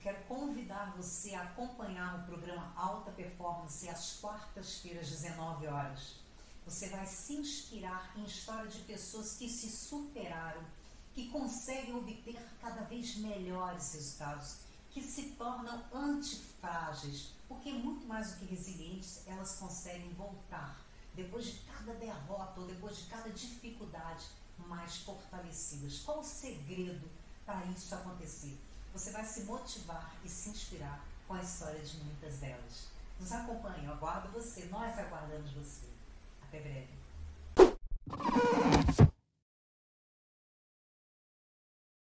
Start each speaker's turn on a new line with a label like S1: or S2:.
S1: quero convidar você a acompanhar o programa Alta Performance às quartas-feiras, 19 horas. Você vai se inspirar em histórias de pessoas que se superaram, que conseguem obter cada vez melhores resultados, que se tornam antifrágeis, porque muito mais do que resilientes, elas conseguem voltar depois de cada derrota ou depois de cada dificuldade mais fortalecidas. Qual o segredo para isso acontecer? Você vai se motivar e se inspirar com a história de muitas delas. Nos acompanhe, eu aguardo você, nós aguardamos você. Até breve.